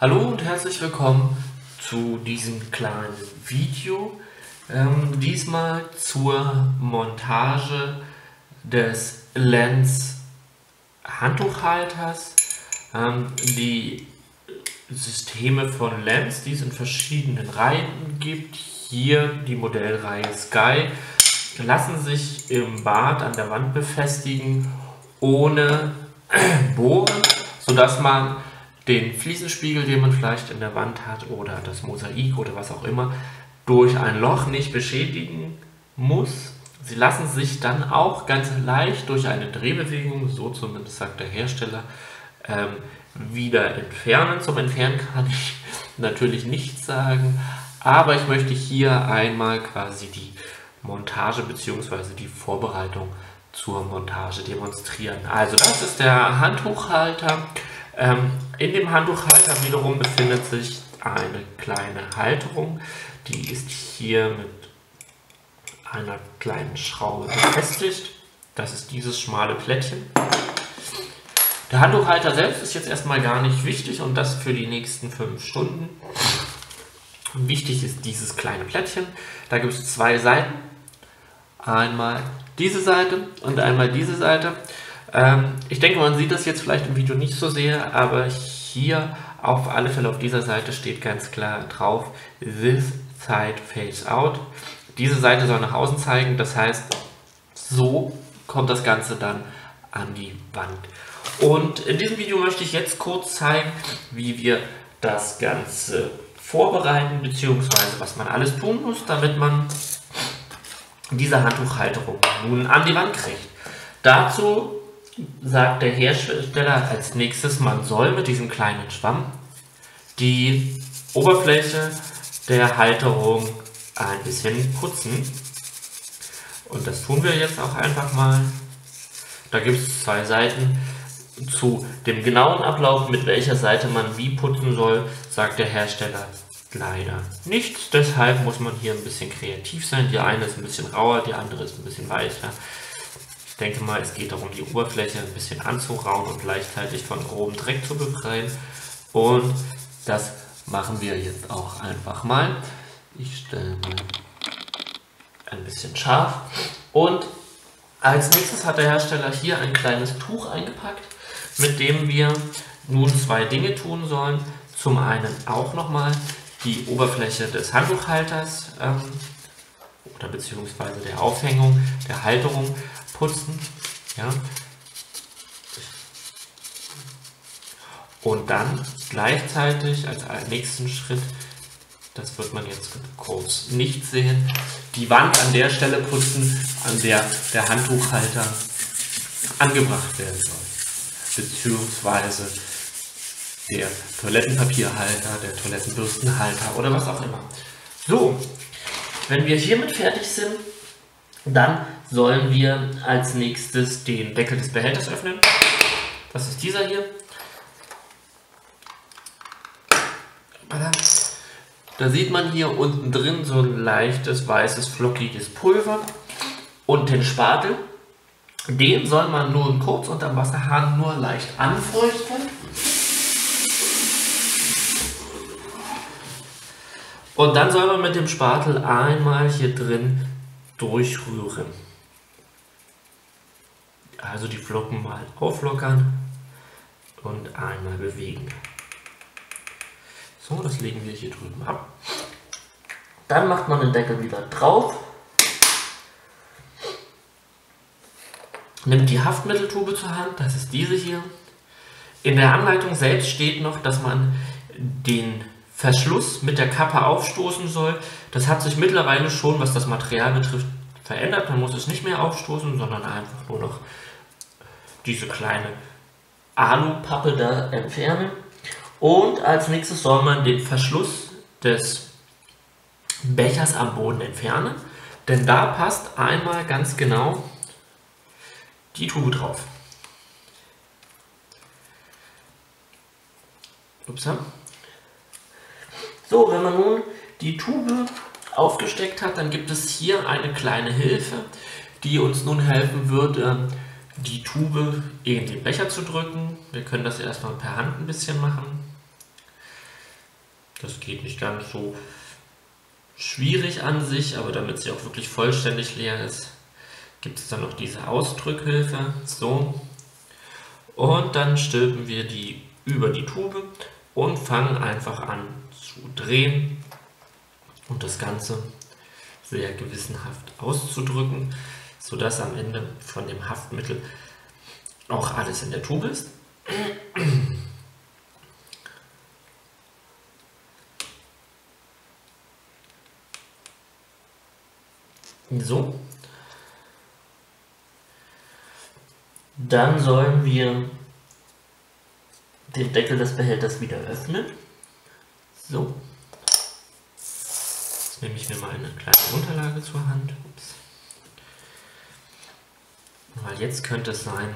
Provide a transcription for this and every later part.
Hallo und herzlich willkommen zu diesem kleinen Video. Ähm, diesmal zur Montage des Lens Handtuchhalters. Ähm, die Systeme von Lens, die es in verschiedenen Reihen gibt. Hier die Modellreihe Sky lassen sich im Bad an der Wand befestigen ohne Bohren, sodass man den Fliesenspiegel, den man vielleicht in der Wand hat oder das Mosaik oder was auch immer, durch ein Loch nicht beschädigen muss. Sie lassen sich dann auch ganz leicht durch eine Drehbewegung, so zumindest sagt der Hersteller, ähm, wieder entfernen. Zum Entfernen kann ich natürlich nichts sagen, aber ich möchte hier einmal quasi die Montage bzw. die Vorbereitung zur Montage demonstrieren. Also das ist der Handtuchhalter. Ähm, in dem Handtuchhalter wiederum befindet sich eine kleine Halterung. Die ist hier mit einer kleinen Schraube befestigt. Das ist dieses schmale Plättchen. Der Handtuchhalter selbst ist jetzt erstmal gar nicht wichtig und das für die nächsten fünf Stunden. Wichtig ist dieses kleine Plättchen. Da gibt es zwei Seiten. Einmal diese Seite und einmal diese Seite. Ähm, ich denke, man sieht das jetzt vielleicht im Video nicht so sehr, aber hier auf alle Fälle auf dieser Seite steht ganz klar drauf, this side face out. Diese Seite soll nach außen zeigen, das heißt, so kommt das Ganze dann an die Wand. Und in diesem Video möchte ich jetzt kurz zeigen, wie wir das Ganze vorbereiten, beziehungsweise was man alles tun muss, damit man diese Handtuchhalterung nun an die Wand kriegt. Dazu sagt der Hersteller als nächstes, man soll mit diesem kleinen Schwamm die Oberfläche der Halterung ein bisschen putzen. Und das tun wir jetzt auch einfach mal. Da gibt es zwei Seiten. Zu dem genauen Ablauf, mit welcher Seite man wie putzen soll, sagt der Hersteller leider nichts. Deshalb muss man hier ein bisschen kreativ sein. Die eine ist ein bisschen rauer, die andere ist ein bisschen weicher. Ich denke mal, es geht darum, die Oberfläche ein bisschen anzurauen und gleichzeitig von groben Dreck zu befreien. Und das machen wir jetzt auch einfach mal. Ich stelle mal ein bisschen scharf. Und als nächstes hat der Hersteller hier ein kleines Tuch eingepackt mit dem wir nun zwei Dinge tun sollen. Zum einen auch nochmal die Oberfläche des Handtuchhalters ähm, oder beziehungsweise der Aufhängung, der Halterung putzen. Ja. Und dann gleichzeitig als nächsten Schritt, das wird man jetzt kurz nicht sehen, die Wand an der Stelle putzen, an der der Handtuchhalter angebracht werden soll beziehungsweise der Toilettenpapierhalter, der Toilettenbürstenhalter oder was auch immer. So, wenn wir hiermit fertig sind, dann sollen wir als nächstes den Deckel des Behälters öffnen. Das ist dieser hier. Da sieht man hier unten drin so ein leichtes weißes flockiges Pulver und den Spatel. Den soll man nun kurz unter dem Wasserhahn nur leicht anfeuchten. Und dann soll man mit dem Spatel einmal hier drin durchrühren. Also die Flocken mal auflockern und einmal bewegen. So, das legen wir hier drüben ab. Dann macht man den Deckel wieder drauf nimmt die Haftmitteltube zur Hand, das ist diese hier. In der Anleitung selbst steht noch, dass man den Verschluss mit der Kappe aufstoßen soll. Das hat sich mittlerweile schon, was das Material betrifft, verändert. Man muss es nicht mehr aufstoßen, sondern einfach nur noch diese kleine Alupappe da entfernen. Und als nächstes soll man den Verschluss des Bechers am Boden entfernen. Denn da passt einmal ganz genau die Tube drauf. Upsa. So, wenn man nun die Tube aufgesteckt hat, dann gibt es hier eine kleine Hilfe, die uns nun helfen wird, ähm, die Tube in den Becher zu drücken. Wir können das erstmal per Hand ein bisschen machen. Das geht nicht ganz so schwierig an sich, aber damit sie auch wirklich vollständig leer ist, gibt es dann noch diese Ausdrückhilfe. So. Und dann stülpen wir die über die Tube und fangen einfach an zu drehen und das Ganze sehr gewissenhaft auszudrücken, sodass am Ende von dem Haftmittel auch alles in der Tube ist. So. Dann sollen wir den Deckel des Behälters wieder öffnen. So. Jetzt nehme ich mir mal eine kleine Unterlage zur Hand. Ups. Weil jetzt könnte es sein,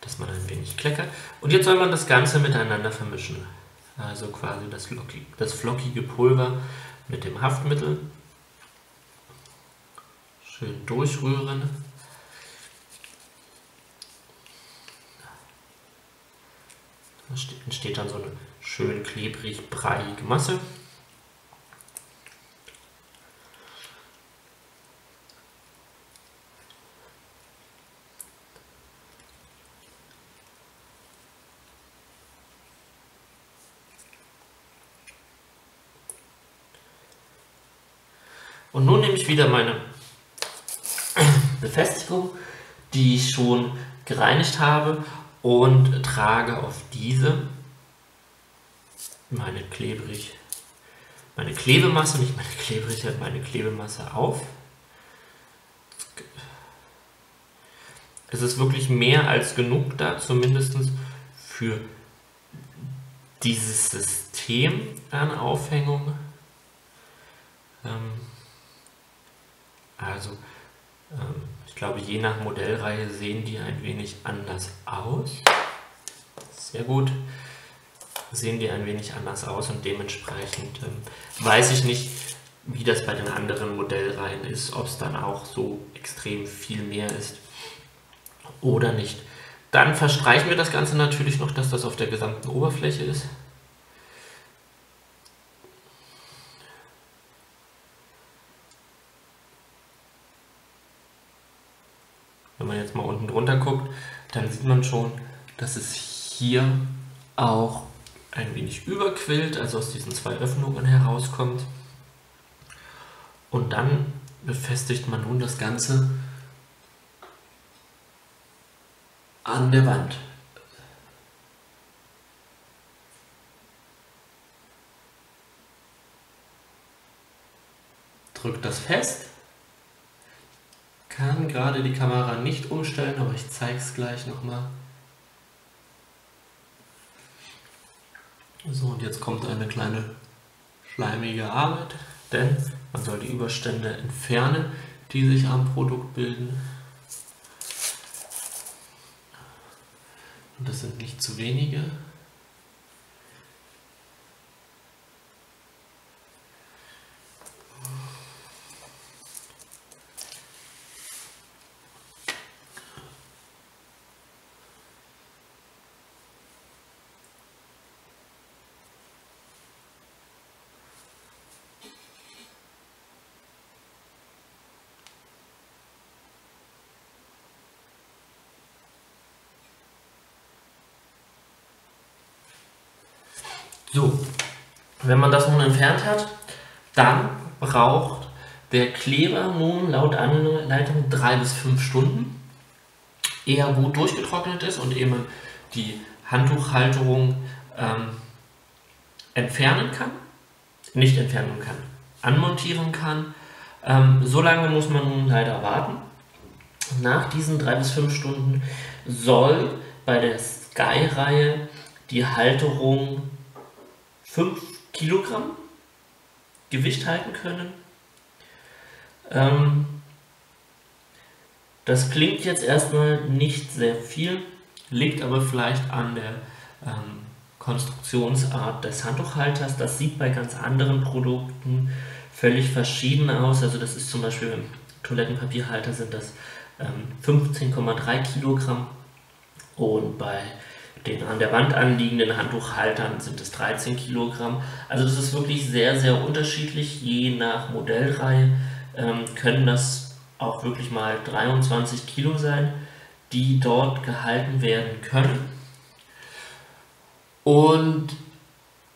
dass man ein wenig kleckert. Und jetzt soll man das Ganze miteinander vermischen. Also quasi das, flockige, das flockige Pulver mit dem Haftmittel. Schön durchrühren. Da entsteht dann so eine schön klebrig breiige Masse. Und nun nehme ich wieder meine Befestigung, die ich schon gereinigt habe und trage auf diese meine klebrig, meine Klebemasse, nicht meine klebrige, meine Klebemasse auf. Es ist wirklich mehr als genug da, zumindest für dieses System an Aufhängung. Ähm, also, ähm, ich glaube, je nach Modellreihe sehen die ein wenig anders aus. Sehr gut. Sehen die ein wenig anders aus und dementsprechend ähm, weiß ich nicht, wie das bei den anderen Modellreihen ist, ob es dann auch so extrem viel mehr ist oder nicht. Dann verstreichen wir das Ganze natürlich noch, dass das auf der gesamten Oberfläche ist. Wenn man jetzt mal unten drunter guckt, dann sieht man schon, dass es hier auch ein wenig überquillt, also aus diesen zwei Öffnungen herauskommt. Und dann befestigt man nun das Ganze an der Wand. Drückt das fest kann gerade die Kamera nicht umstellen, aber ich zeige es gleich nochmal. So, und jetzt kommt eine kleine schleimige Arbeit, denn man soll die Überstände entfernen, die sich am Produkt bilden. Und das sind nicht zu wenige. So, wenn man das nun entfernt hat, dann braucht der Kleber nun laut Anleitung drei bis fünf Stunden, eher gut durchgetrocknet ist und eben die Handtuchhalterung ähm, entfernen kann, nicht entfernen kann, anmontieren kann. Ähm, so lange muss man nun leider warten. Nach diesen drei bis fünf Stunden soll bei der Sky-Reihe die Halterung 5 Kilogramm Gewicht halten können. Ähm, das klingt jetzt erstmal nicht sehr viel, liegt aber vielleicht an der ähm, Konstruktionsart des Handtuchhalters. Das sieht bei ganz anderen Produkten völlig verschieden aus. Also das ist zum Beispiel im Toilettenpapierhalter sind das ähm, 15,3 Kilogramm und bei den an der Wand anliegenden Handtuchhaltern sind es 13 Kilogramm. Also das ist wirklich sehr, sehr unterschiedlich. Je nach Modellreihe ähm, können das auch wirklich mal 23 Kilo sein, die dort gehalten werden können. Und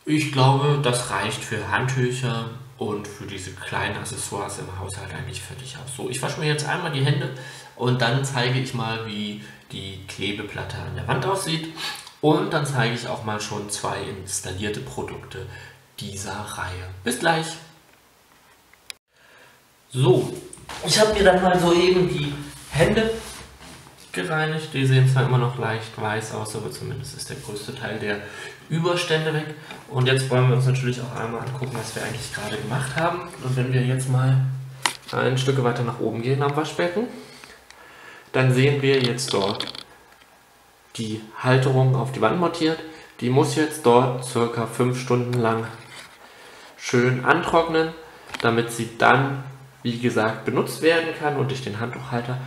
ich glaube, das reicht für Handtücher und für diese kleinen Accessoires im Haushalt eigentlich völlig aus. So, ich wasche mir jetzt einmal die Hände und dann zeige ich mal, wie die Klebeplatte an der Wand aussieht. Und dann zeige ich auch mal schon zwei installierte Produkte dieser Reihe. Bis gleich! So, ich habe mir dann mal soeben die Hände gereinigt. Die sehen zwar immer noch leicht weiß aus, aber zumindest ist der größte Teil der Überstände weg. Und jetzt wollen wir uns natürlich auch einmal angucken, was wir eigentlich gerade gemacht haben. Und wenn wir jetzt mal ein Stück weiter nach oben gehen am Waschbecken, dann sehen wir jetzt dort die Halterung auf die Wand montiert. Die muss jetzt dort circa 5 Stunden lang schön antrocknen, damit sie dann, wie gesagt, benutzt werden kann und ich den Handtuchhalter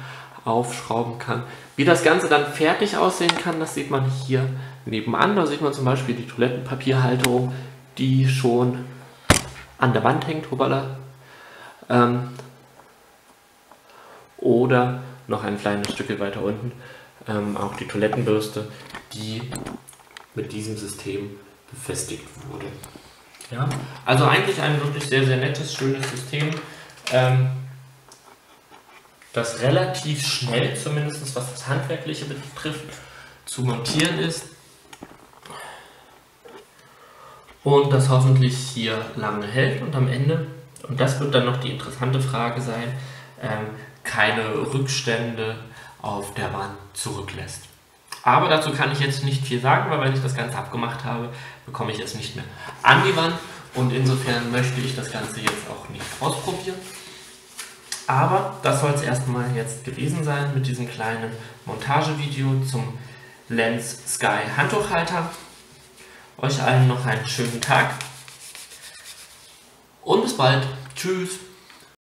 aufschrauben kann. Wie das Ganze dann fertig aussehen kann, das sieht man hier nebenan. Da sieht man zum Beispiel die Toilettenpapierhalterung, die schon an der Wand hängt. Hoppala. Ähm, oder noch ein kleines Stück weiter unten ähm, auch die Toilettenbürste, die mit diesem System befestigt wurde. Ja, also eigentlich ein wirklich sehr, sehr nettes, schönes System, ähm, das relativ schnell, zumindest was das Handwerkliche betrifft, zu montieren ist und das hoffentlich hier lange hält und am Ende, und das wird dann noch die interessante Frage sein, ähm, keine Rückstände auf der Wand zurücklässt. Aber dazu kann ich jetzt nicht viel sagen, weil wenn ich das Ganze abgemacht habe, bekomme ich es nicht mehr an die Wand und insofern möchte ich das Ganze jetzt auch nicht ausprobieren. Aber das soll es erstmal jetzt gewesen sein mit diesem kleinen Montagevideo zum Lens Sky Handtuchhalter. Euch allen noch einen schönen Tag und bis bald. Tschüss.